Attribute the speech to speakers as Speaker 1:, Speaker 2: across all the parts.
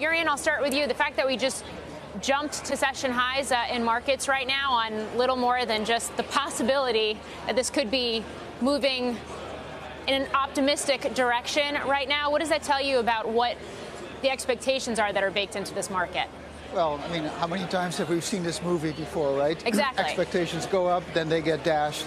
Speaker 1: Jurriën, I'll start with you. The fact that we just jumped to session highs uh, in markets right now on little more than just the possibility that this could be moving in an optimistic direction right now. What does that tell you about what the expectations are that are baked into this market?
Speaker 2: Well, I mean, how many times have we seen this movie before, right?
Speaker 1: Exactly.
Speaker 2: Expectations go up, then they get dashed.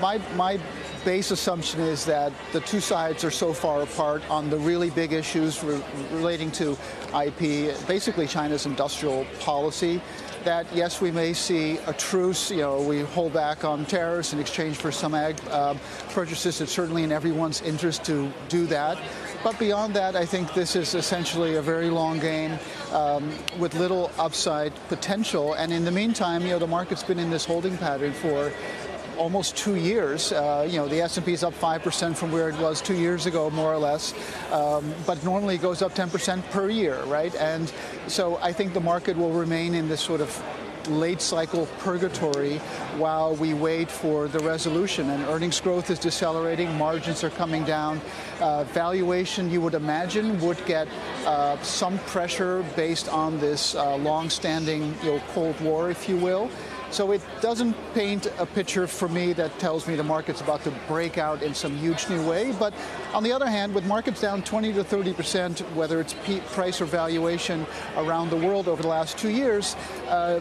Speaker 2: My, my base assumption is that the two sides are so far apart on the really big issues re- relating to IP, basically China's industrial policy, that yes, we may see a truce. You know, we hold back on tariffs in exchange for some ag uh, purchases. It's certainly in everyone's interest to do that. But beyond that, I think this is essentially a very long game um, with little upside potential. And in the meantime, you know, the market's been in this holding pattern for almost two years. Uh, you know, the S&P is up 5% from where it was two years ago, more or less. Um, but normally it goes up 10% per year, right? And so I think the market will remain in this sort of late cycle purgatory while we wait for the resolution. And earnings growth is decelerating, margins are coming down. Uh, valuation, you would imagine, would get uh, some pressure based on this uh, long-standing you know, Cold War, if you will. So it doesn't paint a picture for me that tells me the market's about to break out in some huge new way. But on the other hand, with markets down 20 to 30 percent, whether it's price or valuation around the world over the last two years, uh,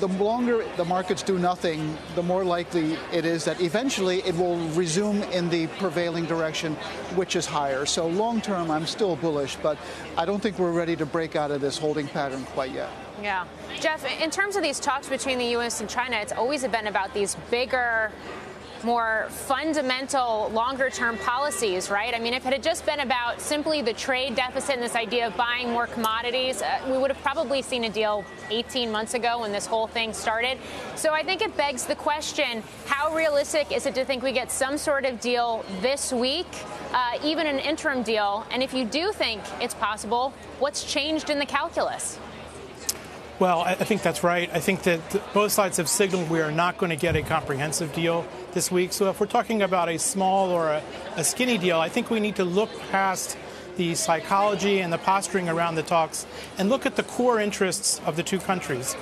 Speaker 2: the longer the markets do nothing, the more likely it is that eventually it will resume in the prevailing direction, which is higher. So long term, I'm still bullish, but I don't think we're ready to break out of this holding pattern quite yet.
Speaker 1: Yeah. Jeff, in terms of these talks between the U.S. and China, it's always been about these bigger more fundamental, longer term policies, right? I mean, if it had just been about simply the trade deficit and this idea of buying more commodities, uh, we would have probably seen a deal 18 months ago when this whole thing started. So I think it begs the question how realistic is it to think we get some sort of deal this week, uh, even an interim deal? And if you do think it's possible, what's changed in the calculus?
Speaker 3: Well, I think that's right. I think that both sides have signaled we are not going to get a comprehensive deal this week. So if we're talking about a small or a, a skinny deal, I think we need to look past the psychology and the posturing around the talks and look at the core interests of the two countries.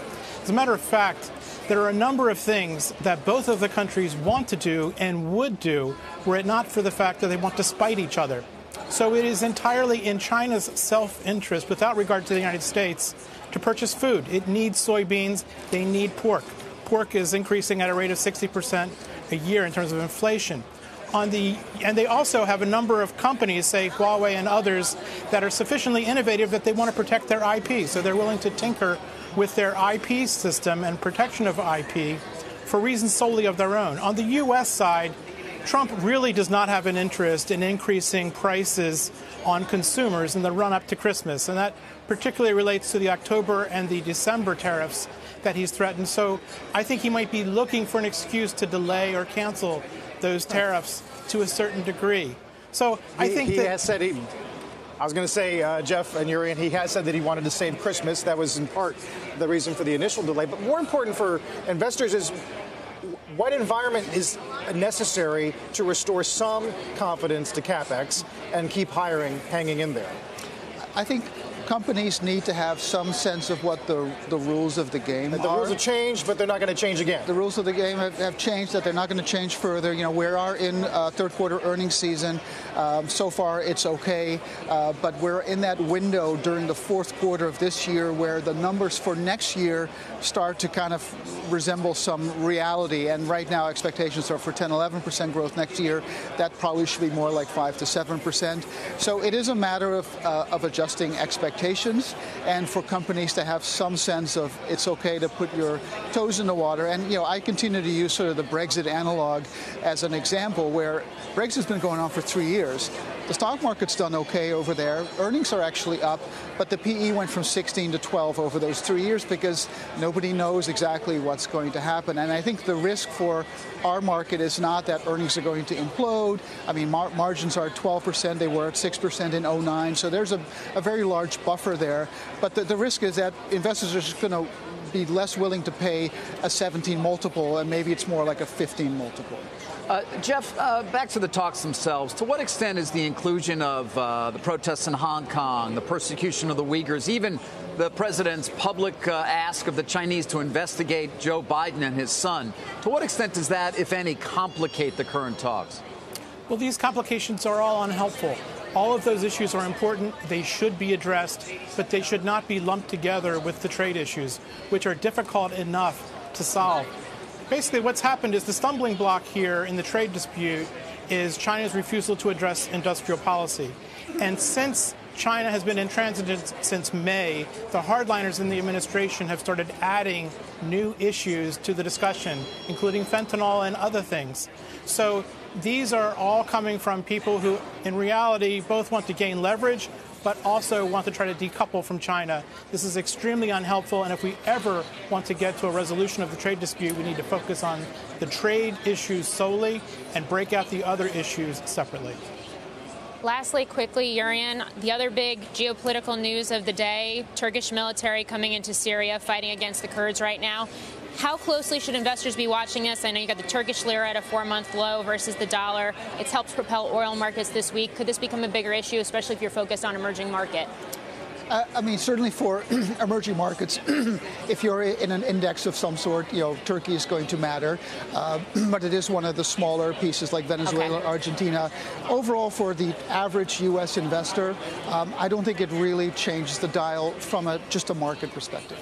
Speaker 3: As a matter of fact, there are a number of things that both of the countries want to do and would do were it not for the fact that they want to spite each other. So it is entirely in China's self interest, without regard to the United States, to purchase food. It needs soybeans, they need pork. Pork is increasing at a rate of 60% a year in terms of inflation. On the, and they also have a number of companies, say Huawei and others, that are sufficiently innovative that they want to protect their IP. So they're willing to tinker with their IP system and protection of IP for reasons solely of their own. On the U.S. side, Trump really does not have an interest in increasing prices on consumers in the run up to Christmas. And that particularly relates to the October and the December tariffs that he's threatened. So I think he might be looking for an excuse to delay or cancel those tariffs to a certain degree. So I think
Speaker 4: he
Speaker 3: that,
Speaker 4: has said he. I was going to say, uh, Jeff and Jurriën, he has said that he wanted to save Christmas. That was in part the reason for the initial delay. But more important for investors is what environment is necessary to restore some confidence to capex and keep hiring hanging in there?
Speaker 2: I think companies need to have some sense of what the, the rules of the game
Speaker 4: the
Speaker 2: are.
Speaker 4: rules have changed, but they're not going to change again.
Speaker 2: The rules of the game have, have changed, that they're not going to change further. You know, we are in uh, third quarter earnings season. Um, so far, it's okay, uh, but we're in that window during the fourth quarter of this year where the numbers for next year start to kind of resemble some reality. And right now, expectations are for 10, 11% growth next year. That probably should be more like 5 to 7%. So it is a matter of, uh, of adjusting expectations and for companies to have some sense of it's okay to put your toes in the water. And, you know, I continue to use sort of the Brexit analog as an example where Brexit's been going on for three years. The stock market's done okay over there. Earnings are actually up, but the PE went from 16 to 12 over those three years because nobody knows exactly what's going to happen. And I think the risk for our market is not that earnings are going to implode. I mean, mar- margins are at 12%. They were at 6% in 09. So there's a, a very large buffer there. But the, the risk is that investors are just going to be less willing to pay a 17 multiple, and maybe it's more like a 15 multiple.
Speaker 5: Uh, Jeff, uh, back to the talks themselves. To what extent is the inclusion of uh, the protests in Hong Kong, the persecution of the Uyghurs, even the president's public uh, ask of the Chinese to investigate Joe Biden and his son, to what extent does that, if any, complicate the current talks?
Speaker 3: Well, these complications are all unhelpful. All of those issues are important. They should be addressed, but they should not be lumped together with the trade issues, which are difficult enough to solve basically what's happened is the stumbling block here in the trade dispute is China's refusal to address industrial policy. And since China has been intransigent since May, the hardliners in the administration have started adding new issues to the discussion, including fentanyl and other things. So these are all coming from people who, in reality, both want to gain leverage but also want to try to decouple from China. This is extremely unhelpful, and if we ever want to get to a resolution of the trade dispute, we need to focus on the trade issues solely and break out the other issues separately.
Speaker 1: Lastly, quickly, Jurriën, the other big geopolitical news of the day Turkish military coming into Syria fighting against the Kurds right now. How closely should investors be watching this? I know you got the Turkish lira at a four month low versus the dollar. It's helped propel oil markets this week. Could this become a bigger issue, especially if you're focused on emerging market?
Speaker 2: Uh, I mean, certainly for emerging markets, if you're in an index of some sort, you know, Turkey is going to matter. Uh, but it is one of the smaller pieces like Venezuela, okay. Argentina. Overall, for the average U.S. investor, um, I don't think it really changes the dial from a, just a market perspective.